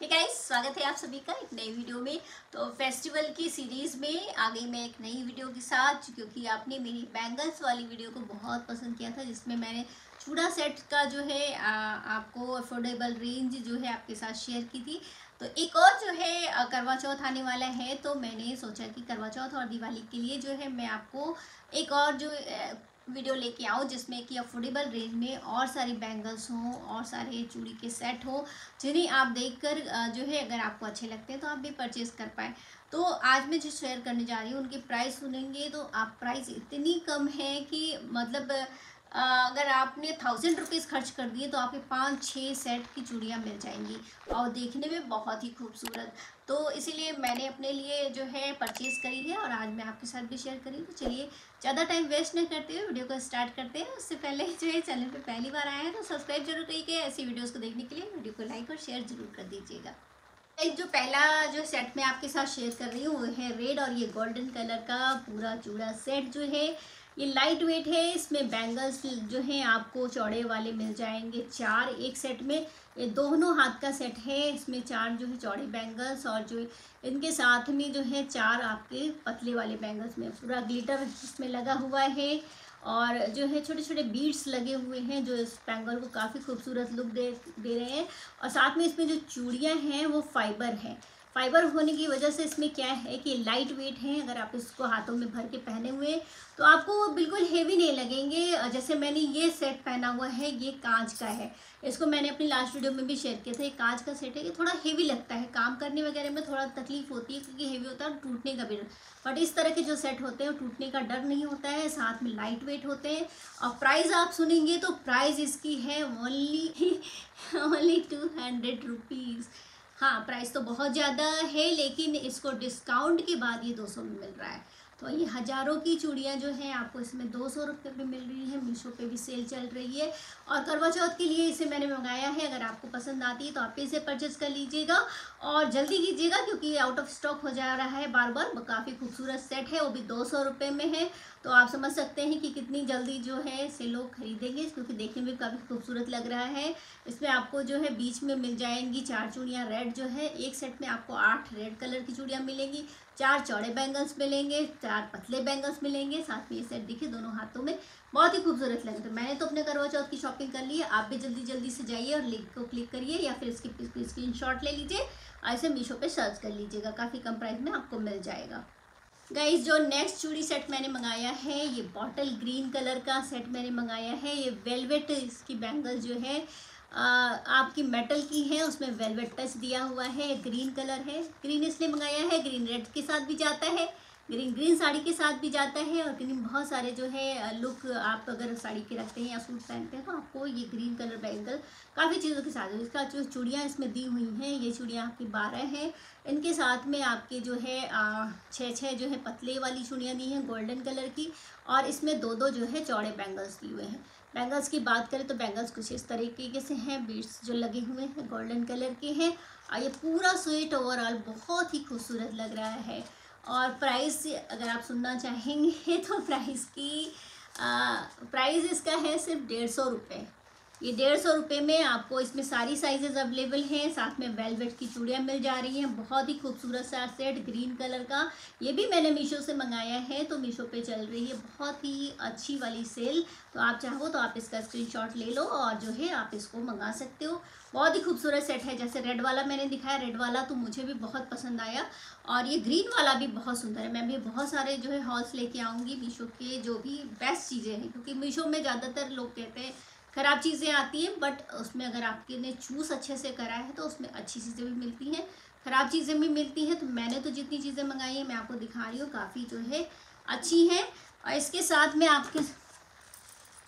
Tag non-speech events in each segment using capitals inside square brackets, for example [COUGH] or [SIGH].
Hey guys स्वागत है आप सभी का एक नई वीडियो में। तो फेस्टिवल की सीरीज़ में आ गई मैं एक नई वीडियो के साथ क्योंकि आपने मेरी बैंगल्स वाली वीडियो को बहुत पसंद किया था जिसमें मैंने चूड़ा सेट का जो है आ, आपको अफोर्डेबल रेंज जो है आपके साथ शेयर की थी। तो एक और जो है करवा चौथ आने वाला है तो मैंने सोचा कि करवा चौथ और दिवाली के लिए जो है मैं आपको एक और जो वीडियो लेके आओ, जिसमें कि अफोर्डेबल रेंज में और सारी बैंगल्स हों और सारे चूड़ी के सेट हो, जिन्हें आप देखकर जो है, अगर आपको अच्छे लगते हैं तो आप भी परचेज़ कर पाए। तो आज मैं जो शेयर करने जा रही हूँ, उनके प्राइस सुनेंगे तो आप प्राइस इतनी कम है कि मतलब अगर आपने थाउज़ेंड रुपीज़ खर्च कर दिए तो आपके पाँच छः सेट की चूड़ियाँ मिल जाएँगी। और देखने में बहुत ही खूबसूरत। तो इसीलिए मैंने अपने लिए जो है परचेज़ करी है और आज मैं आपके साथ भी शेयर करी तो चलिए, ज़्यादा टाइम वेस्ट नहीं करते हुए वीडियो को स्टार्ट करते हैं। उससे पहले [LAUGHS] जो है चैनल पर पहली बार आए हैं तो सब्सक्राइब ज़रूर करिए ऐसी वीडियोज़ को देखने के लिए वीडियो को लाइक और शेयर ज़रूर कर दीजिएगा। एक जो पहला जो सेट मैं आपके साथ शेयर कर रही हूँ, वो है रेड और ये गोल्डन कलर का पूरा चूड़ा सेट जो है। ये लाइट वेट है, इसमें बैंगल्स जो हैं आपको चौड़े वाले मिल जाएँगे चार एक सेट में। ये दोनों हाथ का सेट है, इसमें चार जो है चौड़े बैंगल्स और जो इनके साथ में जो है चार आपके पतले वाले बैंगल्स में। पूरा ग्लिटर इसमें लगा हुआ है और जो है छोटे छोटे बीड्स लगे हुए हैं जो इस बैंगल को काफ़ी खूबसूरत लुक दे दे रहे हैं। और साथ में इसमें जो चूड़ियाँ हैं वो फाइबर हैं। फाइबर होने की वजह से इसमें क्या है कि लाइट वेट है। अगर आप इसको हाथों में भर के पहने हुए तो आपको बिल्कुल हेवी नहीं लगेंगे। जैसे मैंने ये सेट पहना हुआ है, ये कांच का है। इसको मैंने अपनी लास्ट वीडियो में भी शेयर किया था। ये कांच का सेट है। ये थोड़ा हेवी लगता है। काम करने वगैरह में थोड़ा तकलीफ़ होती है क्योंकि हेवी होता है टूटने का भी डर। बट इस तरह के जो सेट होते हैं टूटने का डर नहीं होता है। साथ में लाइट वेट होते हैं। और प्राइस आप सुनेंगे तो प्राइस इसकी है only only two hundred rupees हाँ प्राइस तो बहुत ज़्यादा है, लेकिन इसको डिस्काउंट के बाद ये दो सौ में मिल रहा है। तो ये हज़ारों की चूड़ियाँ जो हैं आपको इसमें दो सौ रुपये में मिल रही है, मीशो पे भी सेल चल रही है। और करवा चौथ के लिए इसे मैंने मंगाया है, अगर आपको पसंद आती है तो आप इसे परचेज़ कर लीजिएगा। और जल्दी कीजिएगा क्योंकि ये आउट ऑफ़ स्टॉक हो जा रहा है बार बार काफ़ी खूबसूरत सेट है, वो भी दो सौ रुपये में है। तो आप समझ सकते हैं कि कितनी जल्दी जो है इसे लोग खरीदेंगे, क्योंकि देखने में काफ़ी खूबसूरत लग रहा है। इसमें आपको जो है बीच में मिल जाएँगी चार चूड़ियाँ रेड जो है, एक सेट में आपको आठ रेड कलर की चूड़ियाँ मिलेंगी। चार चौड़े बैंगल्स मिलेंगे, चार पतले बैंगल्स मिलेंगे, साथ में ये सेट देखिए दोनों हाथों में। बहुत ही खूबसूरत लगे तो मैंने तो अपने करवा चौथ की शॉपिंग कर ली है। आप भी जल्दी जल्दी से जाइए और लिंक को क्लिक करिए या फिर इसकी स्क्रीन शॉट ले लीजिए ऐसे मीशो पे सर्च कर लीजिएगा। काफ़ी कम प्राइस में आपको मिल जाएगा। गाइज़ जो नेक्स्ट चूड़ी सेट मैंने मंगाया है, ये बॉटल ग्रीन कलर का सेट मैंने मंगाया है। ये वेलवेट इसकी बैंगल जो है आपकी मेटल की है, उसमें वेलवेट टच दिया हुआ है ग्रीन कलर है। ग्रीन इसलिए मंगाया है ग्रीन रेड के साथ भी जाता है ग्रीन ग्रीन साड़ी के साथ भी जाता है और ग्रीन बहुत सारे जो है लुक आप अगर साड़ी के रखते हैं या सूट पहनते हैं तो आपको ये ग्रीन कलर बैंगल काफ़ी चीज़ों के साथ इसका जो चूड़ियाँ इसमें दी हुई हैं, ये चूड़ियाँ आपकी बारह हैं। इनके साथ में आपके जो है छः छः जो है पतले वाली चूड़ियाँ दी हैं गोल्डन कलर की और इसमें दो दो जो है चौड़े बैंगल्स दिए हुए हैं। बैंगल्स की बात करें तो बैंगल्स कुछ इस तरीके से हैं बीट्स जो लगे हुए हैं गोल्डन कलर के हैं। और ये पूरा स्वेट ओवरऑल बहुत ही खूबसूरत लग रहा है। और प्राइस अगर आप सुनना चाहेंगे तो प्राइस की प्राइस इसका है सिर्फ़ डेढ़ सौ रुपये ये डेढ़ सौ रुपये में आपको इसमें सारी साइजेस अवेलेबल हैं। साथ में वेलवेट की चूड़ियाँ मिल जा रही हैं। बहुत ही खूबसूरत सा सेट ग्रीन कलर का। ये भी मैंने मीशो से मंगाया है तो मीशो पे चल रही है बहुत ही अच्छी वाली सेल तो आप चाहो तो आप इसका स्क्रीनशॉट ले लो और जो है आप इसको मंगा सकते हो। बहुत ही खूबसूरत सेट है। जैसे रेड वाला मैंने दिखाया रेड वाला तो मुझे भी बहुत पसंद आया। और ये ग्रीन वाला भी बहुत सुंदर है। मैं भी बहुत सारे जो है हॉल्स लेके आऊँगी मीशो के, जो भी बेस्ट चीज़ें हैं। क्योंकि मीशो में ज़्यादातर लोग कहते हैं ख़राब चीज़ें आती हैं बट उसमें अगर आपके ने चूज़ अच्छे से करा है तो उसमें अच्छी चीज़ें भी मिलती हैं। ख़राब चीज़ें भी मिलती हैं तो मैंने तो जितनी चीज़ें मंगाई हैं, मैं आपको दिखा रही हूँ, काफ़ी जो है अच्छी हैं। और इसके साथ में आपके,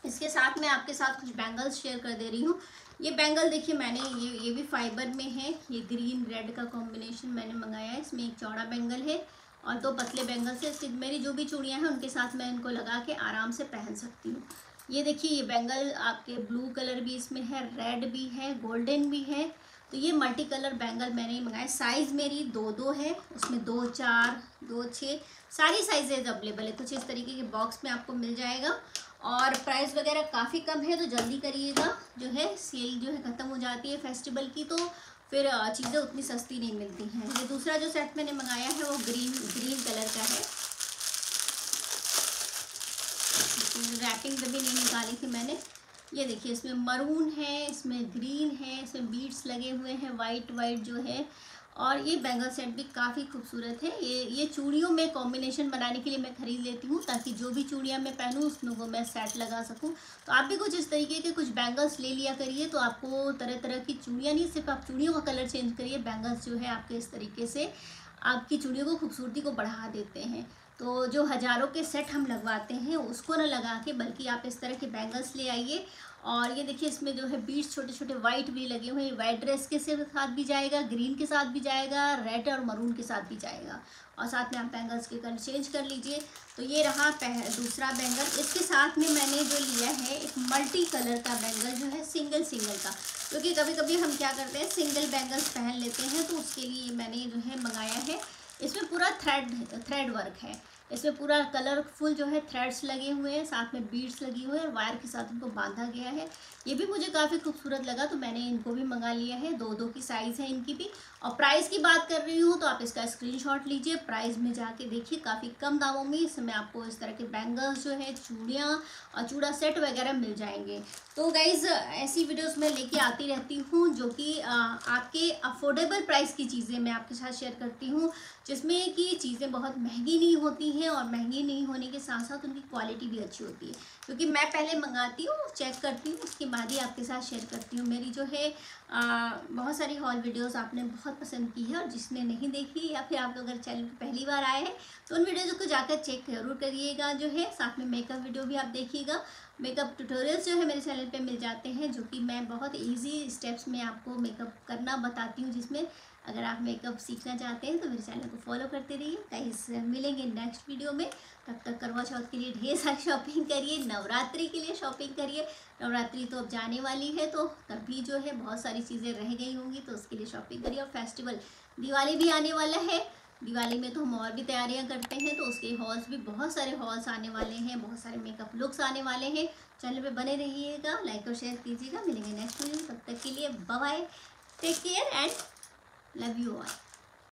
इसके साथ में आपके साथ कुछ बैंगल्स शेयर कर दे रही हूँ। ये बैंगल देखिए, मैंने ये ये भी फाइबर में है, ये ग्रीन रेड का कॉम्बिनेशन मैंने मंगाया है, इसमें एक चौड़ा बैंगल है और दो पतले बैंगल से मेरी जो भी चूड़ियाँ हैं, उनके साथ मैं इनको लगा के आराम से पहन सकती हूँ। ये देखिए, ये बैंगल आपके ब्लू कलर भी इसमें है रेड भी है गोल्डन भी है। तो ये मल्टी कलर बैंगल मैंने ही मंगाया। साइज़ मेरी दो दो है, उसमें दो चार, दो छः, सारी साइजेज अवेलेबल है। कुछ इस तरीके के बॉक्स में आपको मिल जाएगा। और प्राइस वगैरह काफ़ी कम है तो जल्दी करिएगा। जो है सेल जो है, ख़त्म हो जाती है फेस्टिवल की तो फिर चीज़ें उतनी सस्ती नहीं मिलती हैं। ये दूसरा जो सेट मैंने मंगाया है, वो ग्रीन ग्रीन कलर का है। रैपिंग भी नहीं निकाली थी मैंने, ये देखिए, इसमें मरून है, इसमें ग्रीन है, इसमें बीड्स लगे हुए हैं वाइट वाइट जो है। और ये बैंगल सेट भी काफ़ी खूबसूरत है। ये ये चूड़ियों में कॉम्बिनेशन बनाने के लिए मैं ख़रीद लेती हूँ, ताकि जो भी चूड़ियाँ मैं पहनूँ, उसमें वो मैं सेट लगा सकूँ। तो आप भी कुछ इस तरीके के कुछ बैंगल्स ले लिया करिए तो आपको तरह तरह की चूड़ियाँ नहीं, सिर्फ़ आप चूड़ियों का कलर चेंज करिए बैंगल्स जो है आपके इस तरीके से आपकी चूड़ियों को खूबसूरती को बढ़ा देते हैं। तो जो हज़ारों के सेट हम लगवाते हैं, उसको ना लगा के, बल्कि आप इस तरह के बैंगल्स ले आइए। और ये देखिए, इसमें जो है बीट्स छोटे छोटे वाइट भी लगे हुए हैं। वाइट ड्रेस के साथ भी जाएगा, ग्रीन के साथ भी जाएगा, रेड और मरून के साथ भी जाएगा। और साथ में आप बैंगल्स के कलर चेंज कर लीजिए। तो ये रहा दूसरा बैंगल। इसके साथ में मैंने जो लिया है, एक मल्टी कलर का बैंगल जो है सिंगल सिंगल का। क्योंकि कभी कभी हम क्या करते हैं, सिंगल बैंगल्स पहन लेते हैं तो उसके लिए मैंने जो है मंगाया है। इसमें पूरा थ्रेड थ्रेड वर्क है। इसमें पूरा कलरफुल जो है थ्रेड्स लगे हुए हैं, साथ में बीड्स लगी हुई है और वायर के साथ इनको बांधा गया है। ये भी मुझे काफ़ी खूबसूरत लगा तो मैंने इनको भी मंगा लिया है। दो दो की साइज़ है इनकी भी। और प्राइस की बात कर रही हूँ तो आप इसका स्क्रीनशॉट लीजिए। प्राइस में जाके देखिए, काफ़ी कम दामों में इसमें आपको इस तरह के बैंगल्स जो है, चूड़ियाँ और चूड़ा सेट वगैरह मिल जाएँगे। तो गाइज़ ऐसी वीडियोस मैं लेके आती रहती हूँ, जो कि आपके अफोर्डेबल प्राइस की चीज़ें मैं आपके साथ शेयर करती हूँ, जिसमें कि चीज़ें बहुत महँगी नहीं होती हैं। और महँगी नहीं होने के साथ साथ उनकी क्वालिटी भी अच्छी होती है। क्योंकि मैं पहले मंगाती हूँ चेक करती हूँ उसके बाद ही आपके साथ शेयर करती हूँ। मेरी जो है आ, बहुत सारी हॉल वीडियोस आपने बहुत पसंद की है और जिसने नहीं देखी या फिर आप लोग अगर चैनल पर पहली बार आए हैं तो उन वीडियोज़ को जाकर चेक ज़रूर करिएगा जो है। साथ में मेकअप वीडियो भी आप देखिएगा। मेकअप ट्यूटोरियल्स जो है मेरे चैनल पे मिल जाते हैं जो कि मैं बहुत इजी स्टेप्स में आपको मेकअप करना बताती हूँ जिसमें अगर आप मेकअप सीखना चाहते हैं तो मेरे चैनल को फॉलो करते रहिए। गाइस मिलेंगे नेक्स्ट वीडियो में। तब तक करवा चौथ के लिए ढेर सारी शॉपिंग करिए, नवरात्रि के लिए शॉपिंग करिए। नवरात्रि तो अब जाने वाली है तो तभी जो है बहुत सारी चीज़ें रह गई होंगी तो उसके लिए शॉपिंग करिए। और फेस्टिवल दिवाली भी आने वाला है। दिवाली में तो हम और भी तैयारियाँ करते हैं तो उसके हॉल्स भी बहुत सारे हॉल्स आने वाले हैं, बहुत सारे मेकअप लुक्स आने वाले हैं। चैनल पे बने रहिएगा लाइक और शेयर कीजिएगा। मिलेंगे नेक्स्ट वीडियो तब तक के लिए bye take care and Love you all.